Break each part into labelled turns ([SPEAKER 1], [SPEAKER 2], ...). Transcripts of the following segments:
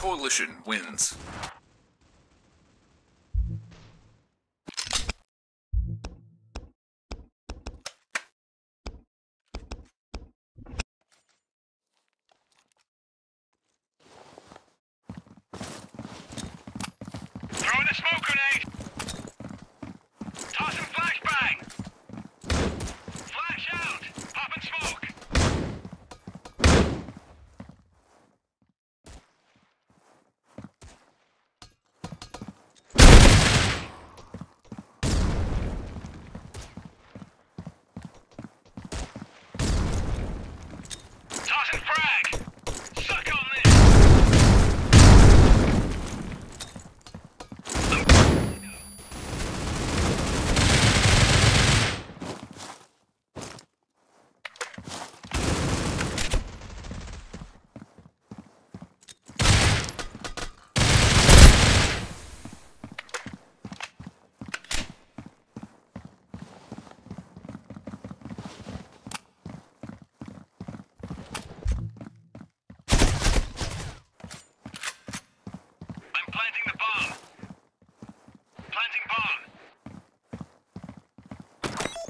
[SPEAKER 1] Coalition wins.
[SPEAKER 2] A smoke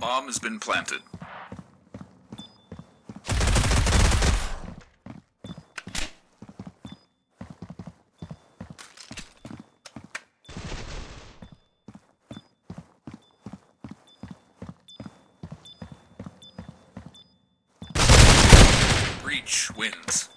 [SPEAKER 1] bomb. Has been planted. Breach wins.